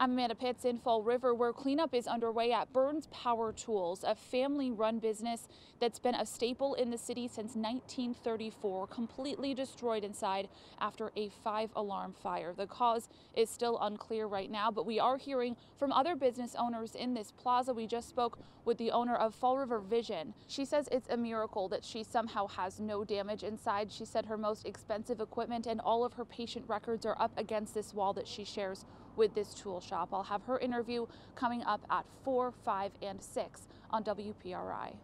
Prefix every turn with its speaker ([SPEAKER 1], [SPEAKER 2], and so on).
[SPEAKER 1] I'm Amanda Pitts in Fall River, where cleanup is underway at Burns Power Tools, a family run business that's been a staple in the city since 1934, completely destroyed inside after a five alarm fire. The cause is still unclear right now, but we are hearing from other business owners in this plaza. We just spoke with the owner of Fall River Vision. She says it's a miracle that she somehow has no damage inside. She said her most expensive equipment and all of her patient records are up against this wall that she shares with this tool shop. I'll have her interview coming up at 4, 5, and 6 on WPRI.